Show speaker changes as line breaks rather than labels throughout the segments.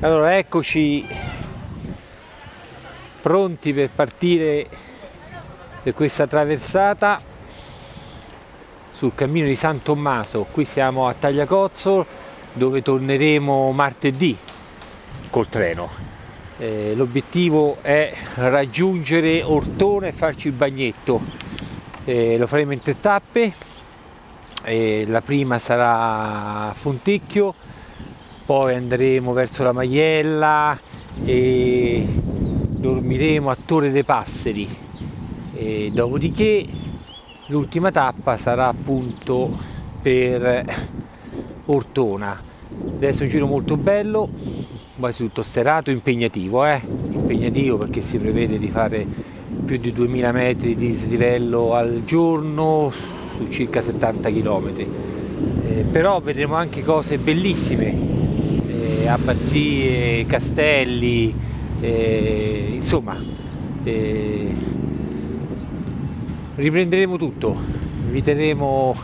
Allora eccoci pronti per partire per questa traversata sul cammino di San Tommaso. Qui siamo a Tagliacozzo dove torneremo martedì col treno. Eh, l'obiettivo è raggiungere Ortona e farci il bagnetto. Eh, lo faremo in tre tappe. Eh, la prima sarà a Fontecchio, poi andremo verso la Maiella e dormiremo a Torre dei Passeri. E dopodiché l'ultima tappa sarà appunto per Ortona. Adesso è un giro molto bello, quasi tutto sterato, impegnativo, eh? impegnativo perché si prevede di fare più di 2000 metri di dislivello al giorno su circa 70 km. Eh, però vedremo anche cose bellissime, abbazie, castelli, eh, insomma eh, riprenderemo tutto, vi terremo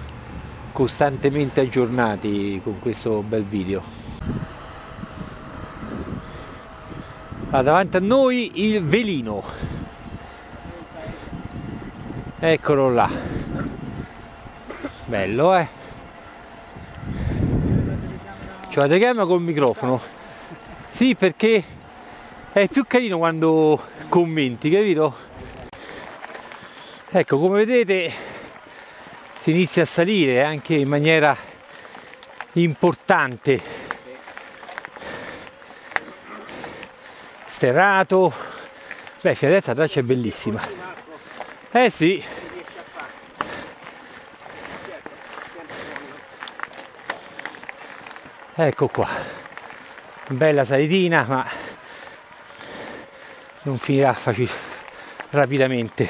costantemente aggiornati con questo bel video. Ah, davanti a noi il velino, eccolo là, bello eh? C'è la telecamera col microfono, sì perché è più carino quando commenti, capito? Ecco, come vedete si inizia a salire anche in maniera importante. Sterrato. Beh, fino adesso la traccia è bellissima. Eh sì. Ecco qua. Bella salitina, ma non finirà facil- rapidamente.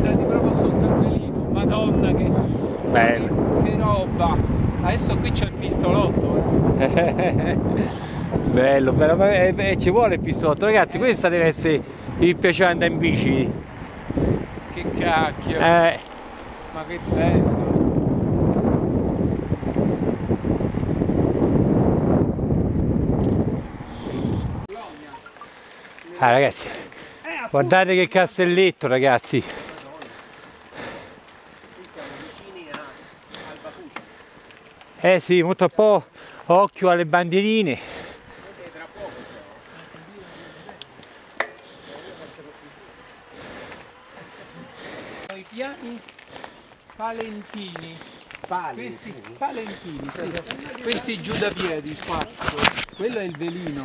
Dati proprio sotto il velino, madonna che,
Bello.
che roba! Adesso qui c'è il pistolotto. eh.
Bello, bello, ma eh, beh, ci vuole il pistolotto, ragazzi, questa deve essere il piacere andare in bici.
Che cacchio!
Eh,
Ma che bello!
ah, ragazzi, guardate che castelletto, ragazzi. Eh sì, molto un po' occhio alle bandierine.
I piani palentini. Questi palentini, sì. Questi giù da piedi, spazio. Quello è il velino.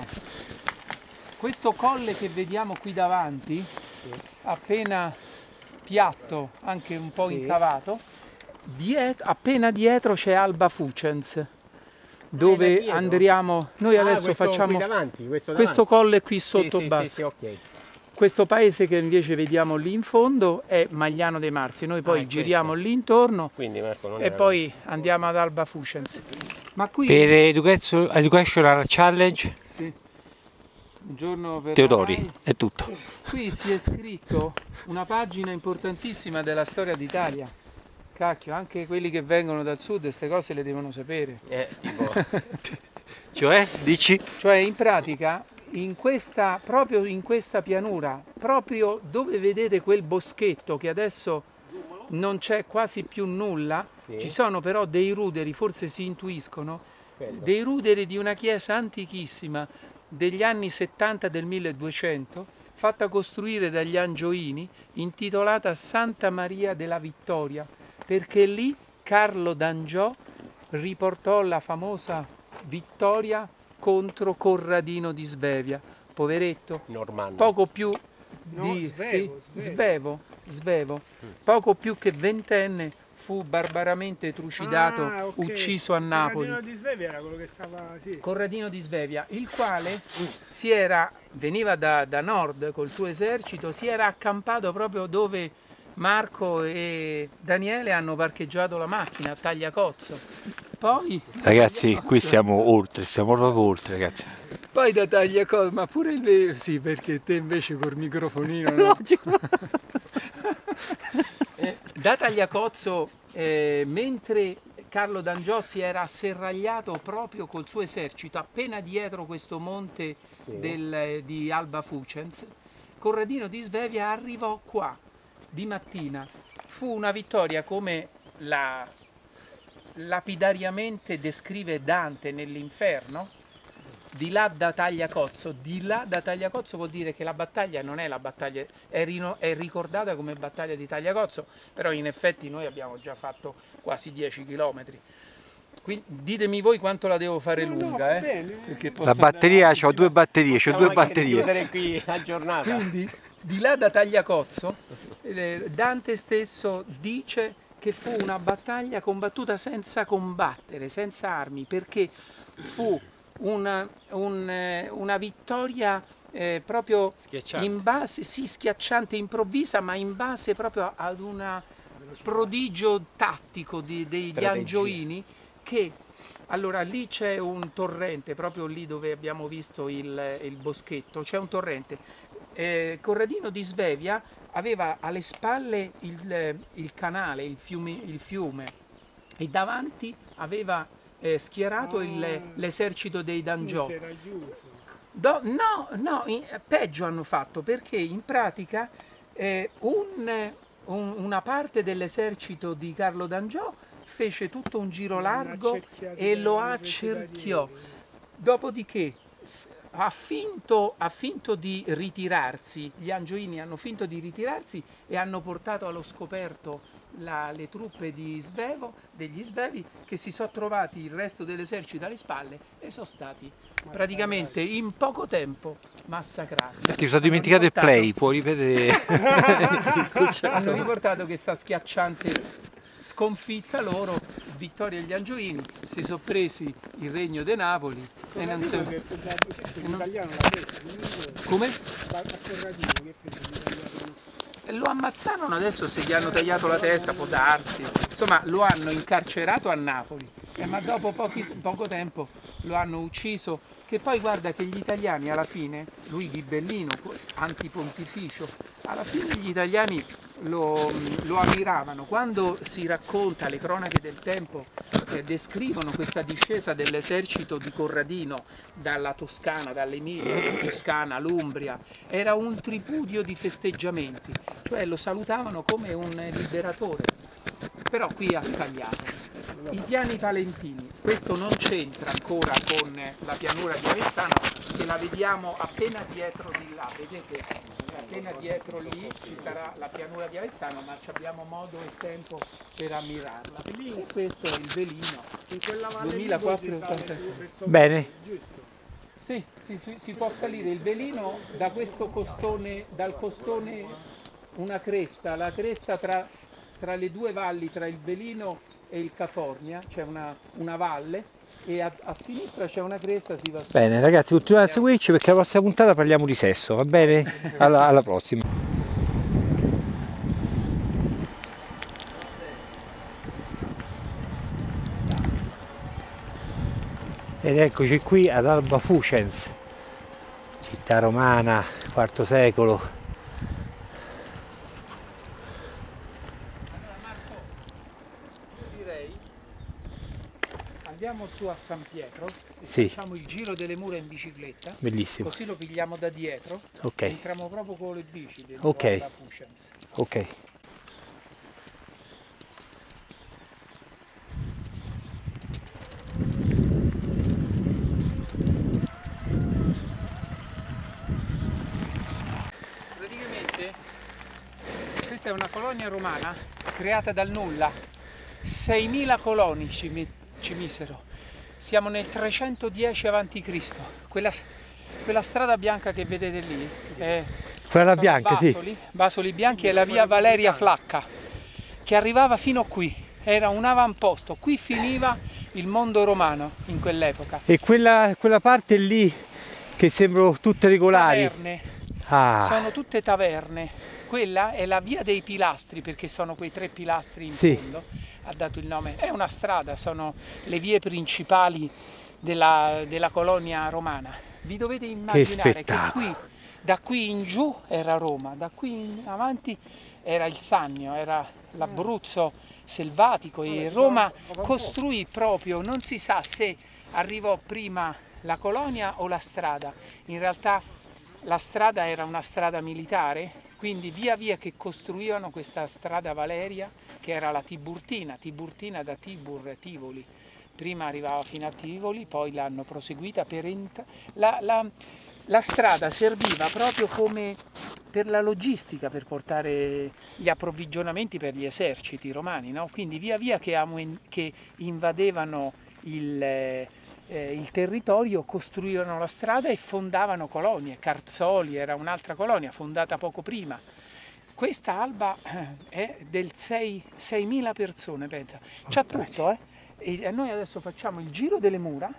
Questo colle che vediamo qui davanti, appena piatto, anche un po' incavato, diet- appena dietro c'è Alba Fucens, dove
dietro?
andremo, noi
Ah,
adesso
questo
facciamo
davanti, questo,
questo
davanti.
colle qui
Sì,
sotto
sì, sì,
basso.
sì, ok.
Questo paese che invece vediamo lì in fondo è Magliano dei Marsi, noi poi
Ah,
giriamo lì intorno
Quindi Marco non
e
era-
poi andiamo ad Alba Fucens. Ma qui
Per Education- Educational Challenge,
sì, un giorno per la
Teodori,
Rai,
è tutto.
qui si è scritto una pagina importantissima della storia d'Italia. Cacchio, anche quelli che vengono dal sud queste cose le devono sapere.
Eh, tipo,
Cioè, dici?
Cioè in pratica in questa, proprio in questa pianura, proprio dove vedete quel boschetto che adesso non c'è quasi più nulla, ci sono però dei ruderi, forse si intuiscono, dei ruderi di una chiesa antichissima degli anni 70 del 1200, fatta costruire dagli Angioini, intitolata Santa Maria della Vittoria, perché lì Carlo d'Angiò riportò la famosa vittoria contro Corradino di Svevia. poveretto,
Normanno.
poco più
No,
di
Svevo,
sì,
Svevo.
svevo, poco più che ventenne fu barbaramente trucidato,
Ah, ok.
ucciso a Napoli.
Corradino di Svevia era quello che stava, sì.
Corradino di Svevia, il quale si era, veniva da, da nord col suo esercito, si era accampato proprio dove Marco e Daniele hanno parcheggiato la macchina a Tagliacozzo. Poi,
Ragazzi, qui siamo oltre, siamo proprio oltre, ragazzi.
poi da Tagliacozzo, ma pure il... Sì, perché te invece col microfonino... no? Eh, da Tagliacozzo, eh, mentre Carlo d'Angiò si era asserragliato proprio col suo esercito appena dietro questo monte del- di Alba Fucens, Corradino di Svevia arrivò qua di mattina. Fu una vittoria come la lapidariamente descrive Dante nell'inferno, di là da Tagliacozzo, di là da Tagliacozzo vuol dire che la battaglia non è la battaglia, è, rino- è ricordata come battaglia di Tagliacozzo, però in effetti noi abbiamo già fatto quasi 10 km. Quindi ditemi voi quanto la devo fare
No, no,
lunga,
va
eh?
bene.
Perché posso
La batteria, ho due
a-
batterie, ho due batterie.
qui la giornata.
Quindi di là da Tagliacozzo, eh, Dante stesso dice che fu una battaglia combattuta senza combattere, senza armi, perché fu una, un, eh, una vittoria eh, proprio
Schiacciante.
in base, sì, schiacciante, improvvisa, ma in base proprio ad un prodigio tattico di- degli angioini che allora lì c'è un torrente, proprio lì dove abbiamo visto il, il boschetto, c'è un torrente. Eh, Corradino di Svevia aveva alle spalle il, il canale, il fiume, il fiume e davanti aveva eh, schierato il- l'esercito dei Dangiò. Do- no, no, in- peggio hanno fatto perché in pratica eh, un- un- una parte dell'esercito di Carlo d'Angiò fece tutto un giro largo e lo accerchiò. Dopodiché ha finto, ha finto di ritirarsi, gli angioini hanno finto di ritirarsi e hanno portato allo scoperto la- le truppe di Svevo, degli Svevi, che si sono trovati il resto dell'esercito alle spalle e sono stati praticamente in poco tempo massacrati.
Ti sono dimenticato il play, puoi ripetere?
hanno riportato questa schiacciante sconfitta loro, vittoria degli Angioini, si sono presi il regno di Napoli e non.
Corradino che fece preso, non.
Come?
Corradino fece.
E Lo ammazzarono adesso se gli hanno tagliato la testa, può darsi. Insomma, lo hanno incarcerato a Napoli, eh, ma dopo pochi- poco tempo lo hanno ucciso. Che poi guarda che gli italiani alla fine, lui Ghibellino, antipontificio, alla fine gli italiani lo, lo ammiravano. Quando si racconta, le cronache del tempo eh, descrivono questa discesa dell'esercito di Corradino dalla Toscana, dall'Emilia, Toscana, l'Umbria, era un tripudio di festeggiamenti, cioè lo salutavano come un liberatore. Però qui ha sbagliato. I piani palentini, questo non c'entra ancora con la pianura di Avezzano, che la vediamo appena dietro di là, vedete? Appena dietro lì ci sarà la pianura di Avezzano, ma ci abbiamo modo e tempo per ammirarla. E questo è il velino.
In quella valle lì
24
poi si sale
86.
su verso
Bene.
Napoli, giusto?
Sì, sì, sì, si può salire il velino da questo costone, dal costone una cresta, la cresta tra, tra le due valli, tra il velino e il Cafornia, c'è una, una valle e a, a sinistra c'è una cresta, si va su.
Bene ragazzi, continuate a seguirci perché la prossima puntata parliamo di sesso, va bene? Alla, alla prossima. Ed eccoci qui ad Alba Fucens, città romana, IV secolo.
Su a San Pietro e
Sì.
facciamo il giro delle mura in bicicletta,
Bellissimo.
così lo pigliamo da dietro,
Ok,
entriamo proprio con le bici dentro
Ok. ok.
Praticamente questa è una colonia romana creata dal nulla. 6.000 coloni ci, ci misero. Siamo nel 310 a.C. Quella, Quella strada bianca che vedete lì è
Quella
sono
bianca, sì.
Basoli, Basoli bianchi è la via Valeria Flacca che arrivava fino qui, era un avamposto, qui finiva il mondo romano in quell'epoca.
E quella, quella parte lì che sembrano tutte regolari.
Taverne,
Ah,
sono tutte taverne. Quella è la via dei pilastri perché sono quei tre pilastri in
Sì.
fondo. Ha dato il nome. È una strada, sono le vie principali della, della colonia romana. Vi dovete immaginare che,
spettacolo.
qui, da qui in giù era Roma, da qui in avanti era il Sannio, era l'Abruzzo selvatico e Roma costruì proprio, non si sa se arrivò prima la colonia o la strada. In realtà la strada era una strada militare, quindi via via che costruivano questa strada Valeria, che era la Tiburtina, Tiburtina da Tibur, Tivoli. Prima arrivava fino a Tivoli, poi l'hanno proseguita per ent- la, la- la strada serviva proprio come per la logistica, per portare gli approvvigionamenti per gli eserciti romani, no? quindi via via che, che invadevano il, eh, eh, il territorio costruivano la strada e fondavano colonie. Carzoli era un'altra colonia fondata poco prima. Questa alba eh, è del 6 6.000 persone, pensa. C'ha tutto, eh? E noi adesso facciamo il giro delle mura,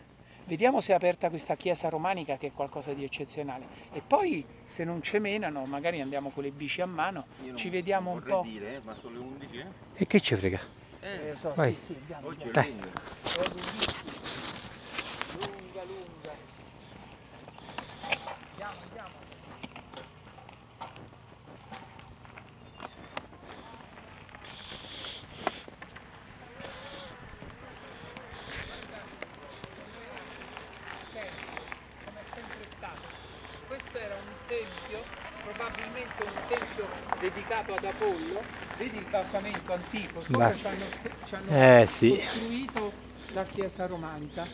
vediamo se è aperta questa chiesa romanica che è qualcosa di eccezionale. E poi se non ce menano, magari andiamo con le bici a mano, ci vediamo un po'.
dire, ma sono le 11, eh?
e che ci frega?
Eh, so,
Vai.
sì, sì, andiamo,
Oggi
andiamo. lunghissimo. Lunga, lunga. Andiamo, andiamo. Sempre, come è sempre stato. Questo era un tempio, probabilmente un tempio dedicato ad Apollo. Vedi il basamento antico, sopra
Ma-
ci hanno, ci hanno
Eh sì,
costruito la chiesa romanica,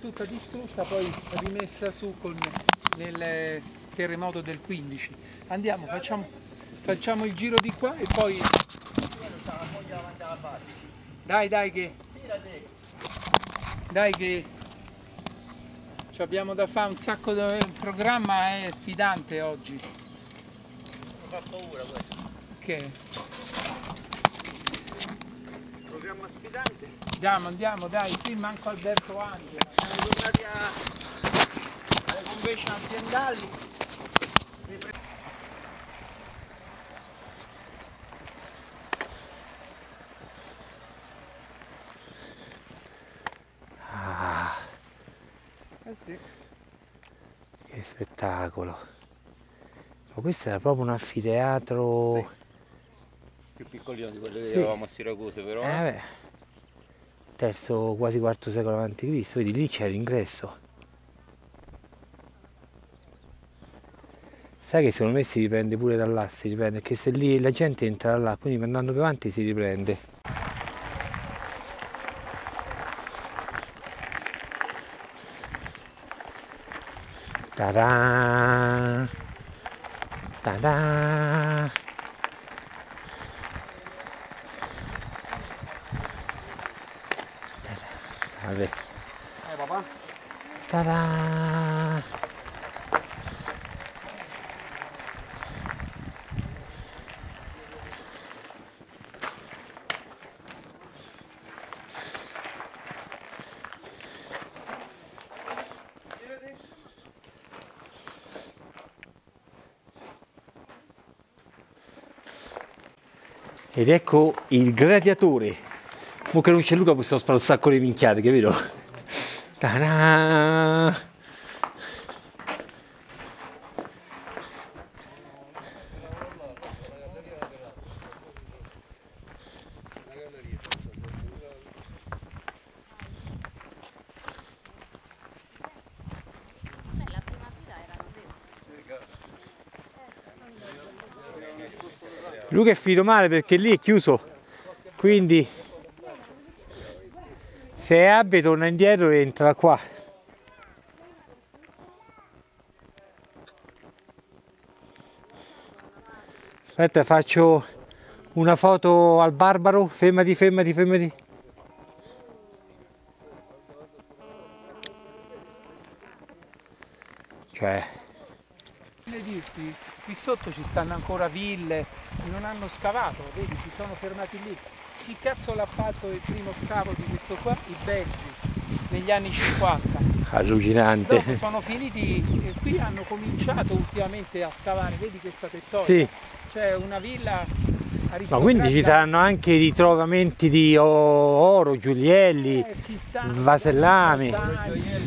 tutta distrutta, poi rimessa su con nel terremoto del 15. Andiamo, facciamo, facciamo il giro di qua e poi... Dai, dai che... Dai che... ci abbiamo da fare un sacco di... Il programma è sfidante oggi.
Mi fa paura questo.
Che...
Programma sfidante.
Andiamo, andiamo, dai, qui manco Alberto Angela.
Siamo tornati a... alle convention aziendali. Eh sì.
che spettacolo. Ma questo era proprio un anfiteatro.
Più piccolino di quello che
Sì.
avevamo a Siracusa, però.
Eh, beh, terzo, quasi quarto secolo avanti Cristo, vedi lì c'è l'ingresso. Sai che secondo me si riprende pure da là, si riprende, perché se lì la gente entra là, quindi andando più avanti si riprende. Ta-da! Ta-da! Vabbè.
Eh papà?
Ta-da! Ed ecco il gladiatore. Che non c'è Luca possiamo sparare un sacco di minchiate, capito? Ta-da! Luca è finito male perché lì è chiuso, quindi se è abile torna indietro e entra qua. Aspetta, faccio una foto al barbaro, fermati, fermati, fermati. Cioè,
dirti, qui sotto ci stanno ancora ville non hanno scavato, vedi, si sono fermati lì. Chi cazzo l'ha fatto il primo scavo di questo qua? I belgi, negli anni 50.
allucinante.
Dopo sono finiti, e qui hanno cominciato ultimamente a scavare, vedi questa tettonica?
Sì,
C'è una villa
ma quindi ci saranno anche ritrovamenti di oro, giulielli,
Eh, chissà,
vasellami.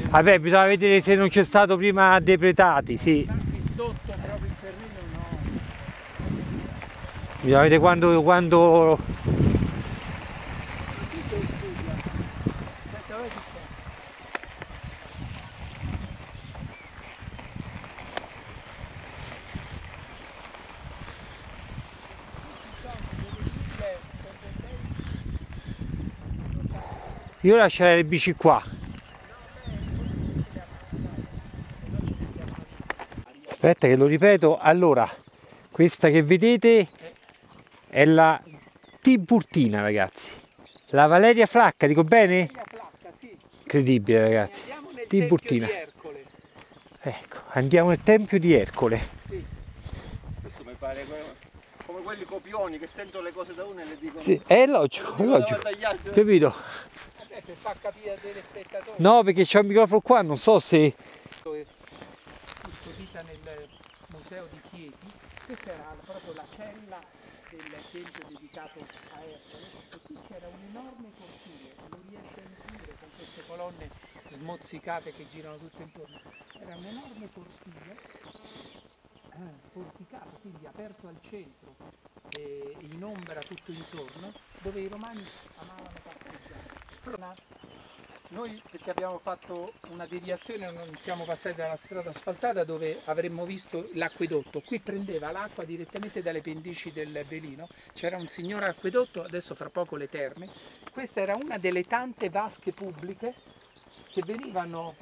Vabbè, bisogna vedere se non c'è stato prima depretati, sì.
Sotto proprio il terreno no.
Bisogna vedere quando, quando Io lascerei le bici qua. Aspetta che lo ripeto. Allora, questa che vedete è la Tiburtina, ragazzi. La Valeria Flacca, dico bene? Incredibile, ragazzi. Tiburtina. Ecco, andiamo nel Tempio di Ercole.
Sì.
Questo mi pare come quelli copioni che sentono le cose da uno e le dicono.
Sì, è logico, è logico. Capito?
Vabbè, per far capire ai telespettatori.
No, perché c'è un microfono qua, non so se...
custodita nel museo di Chieti. Questa era proprio la cella del tempio dedicato a Ercole e qui c'era un enorme cortile, non riesce a intuire con queste colonne smozzicate che girano tutto intorno. Era un enorme cortile eh, forticato, quindi aperto al centro in ombra tutto intorno, dove i romani amavano Noi perché abbiamo fatto una deviazione non siamo passati dalla strada asfaltata dove avremmo visto l'acquedotto. Qui prendeva l'acqua direttamente dalle pendici del Velino. C'era un signore acquedotto, adesso fra poco le terme. Questa era una delle tante vasche pubbliche che venivano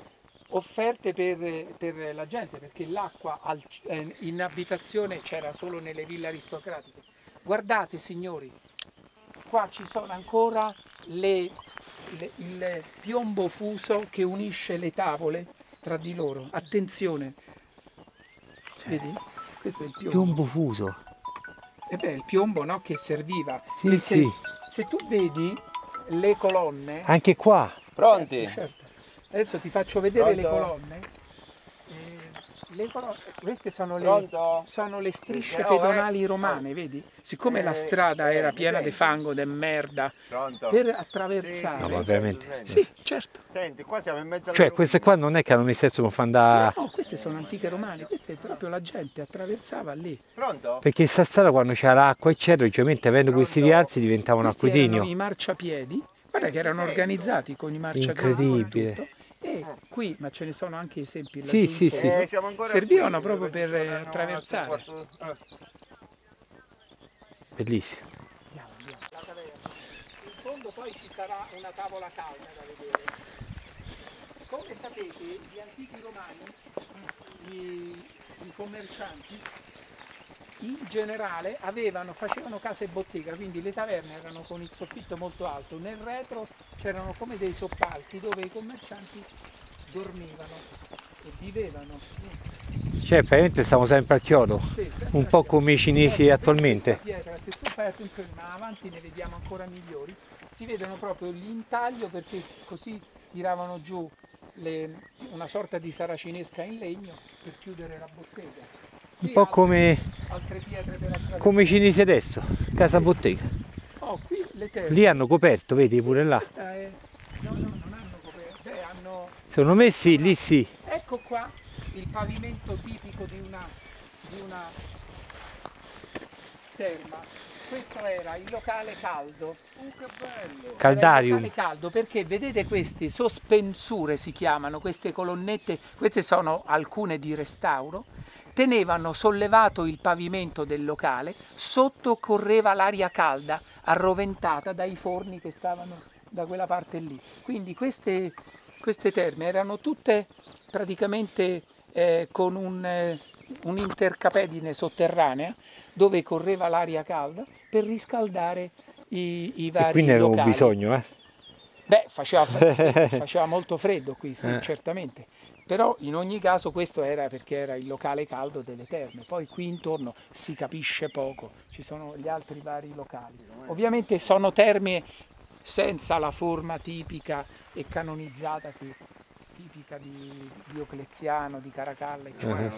offerte per, per la gente perché l'acqua eh, in abitazione c'era solo nelle ville aristocratiche. Guardate signori, qua ci sono ancora le- le- il piombo fuso che unisce le tavole tra di loro. Attenzione, vedi? Questo è il piombo.
Piombo fuso.
E beh, il piombo no, che serviva.
Sì,
Perché
sì.
Se tu vedi le colonne,
Anche qua.
Pronti?
certo, adesso ti faccio vedere le
Pronto?
colonne. Eh, le queste sono le,
Pronto?
sono le strisce
Eh,
pedonali romane, vedi? Siccome la
Eh,
strada
eh,
era piena di fango, di merda,
Pronto?
per attraversare.
No, ma veramente.
Sì, certo.
Senti, qua siamo in mezzo alla
Cioè, queste qua non è che hanno messo per fare andare...
No, queste sono antiche romane, queste è proprio la gente attraversava lì.
Pronto?
Perché sta strada quando c'era l'acqua eccetera, ovviamente avendo questi rialzi diventava un
Questi erano
acquedinio.
i marciapiedi, guarda che erano organizzati con i marciapiedi.
Incredibile.
Qui, ma ce ne sono anche esempi laggiù
Sì, sì, sì.
Eh, siamo ancora
Servivano
qui,
proprio per, attraversare.
eh.
Bellissimo.
Andiamo, andiamo. In fondo poi ci sarà una tavola calda da vedere. Come sapete, gli antichi romani, i, i commercianti, in generale avevano, facevano casa e bottega, quindi le taverne erano con il soffitto molto alto. Nel retro c'erano come dei soppalchi dove i commercianti dormivano e vivevano.
Cioè, praticamente stiamo sempre al chiodo.
Sì, sempre
Un po' come i cinesi attualmente.
pietra, se tu fai attenzione, ma avanti ne vediamo ancora migliori, si vedono proprio l'intaglio perché così tiravano giù le- una sorta di saracinesca in legno per chiudere la bottega.
Un po'
altre-
come,
altre attraversare.
come i cinesi adesso. Casa bottega.
Oh, qui le terre.
Lì hanno coperto, vedi pure là.
Questa è... No, no. Beh,
Sono messi lì sì.
Ecco qua il pavimento tipico di una, di una terma. Questo era il locale caldo. Uh, che bello!
Caldarium.
Era il locale caldo perché vedete queste sospensure si chiamano, queste colonnette, queste sono alcune di restauro, tenevano sollevato il pavimento del locale, sotto correva l'aria calda arroventata dai forni che stavano da quella parte lì. Quindi queste, queste terme erano tutte praticamente eh, con un, eh, un'intercapedine sotterranea dove correva l'aria calda per riscaldare i, i vari
E qui ne avevo
locali.
bisogno, eh.
Beh, faceva, faceva molto freddo qui, sì,
Eh.
certamente. Però in ogni caso questo era perché era il locale caldo delle terme, poi qui intorno si capisce poco, ci sono gli altri vari locali. Ovviamente sono terme senza la forma tipica e canonizzata che, tipica di Diocleziano, di Caracalla, eccetera.
Erano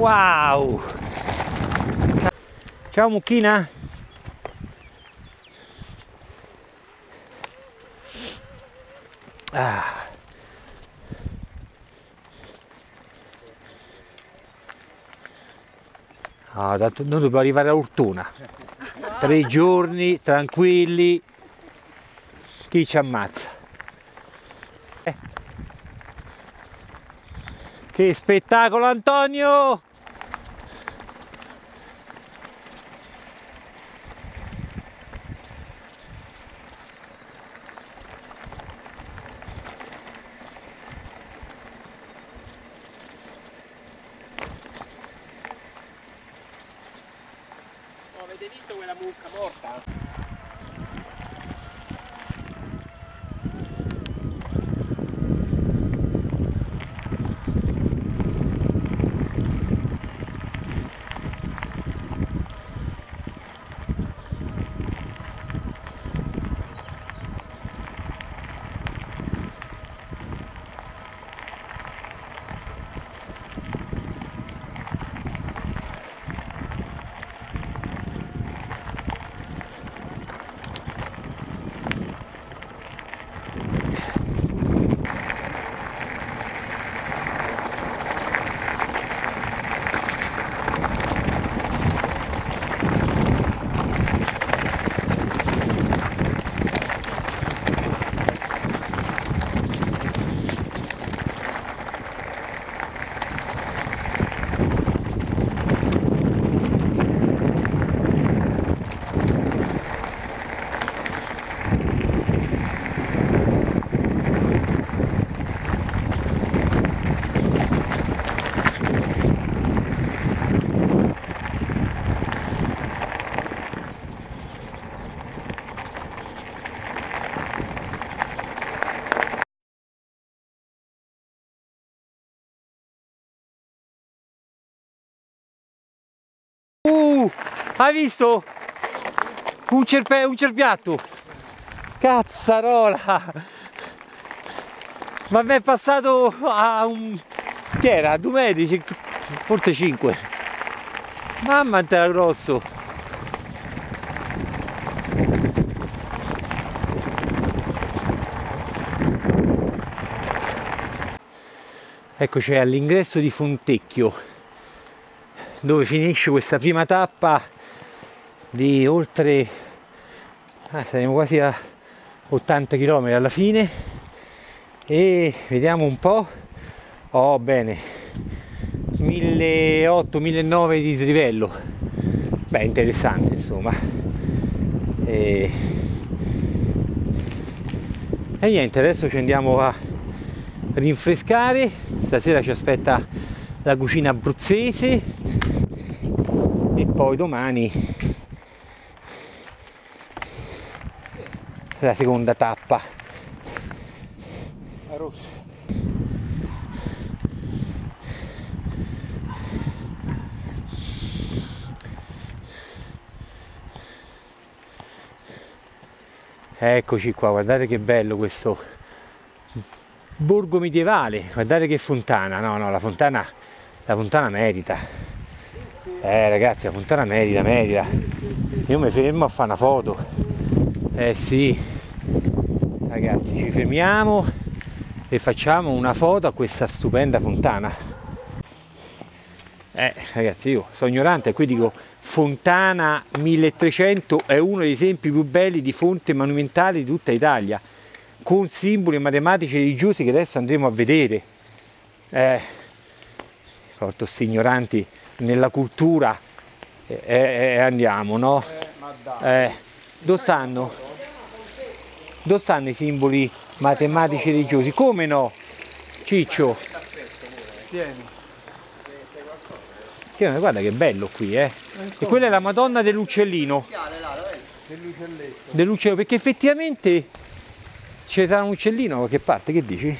Wow! Ciao mucchina! Ah. Ah, tanto noi dobbiamo arrivare a Urtuna. Tre giorni tranquilli. Chi ci ammazza? Eh. Che spettacolo Antonio!
Avete visto quella mucca morta?
Hai visto? Un, cerpe- un cerbiatto. Cazzarola. Ma mi è passato a un... Che era? Due metri? Forse 5. Mamma quanto era grosso. Eccoci all'ingresso di Fontecchio dove finisce questa prima tappa di oltre ah, saremo quasi a 80 km alla fine. E vediamo un po' oh bene. 1800-1900 di dislivello. Beh interessante insomma. E, e niente adesso ci andiamo a rinfrescare. Stasera ci aspetta la cucina abruzzese. E poi domani la seconda tappa.
A rosso.
Eccoci qua, guardate che bello questo borgo medievale, guardate che fontana, no no la fontana, la fontana merita, eh ragazzi la fontana merita, merita, io mi fermo a fare una foto, eh sì, ragazzi ci fermiamo e facciamo una foto a questa stupenda fontana. Eh, ragazzi, io sono ignorante e qui dico Fontana 1300 è uno degli esempi più belli di fonte monumentale di tutta Italia, con simboli matematici religiosi che adesso andremo a vedere. Eh, porto sti ignoranti nella cultura e eh, eh, andiamo, no? Eh, dove stanno? Dove stanno i simboli matematici religiosi? Come no? Ciccio?
Tieni.
Che- Guarda che bello qui, eh. E quella è la Madonna dell'uccellino. Dell'uccellino, perché effettivamente ci sarà un uccellino da qualche parte, che dici?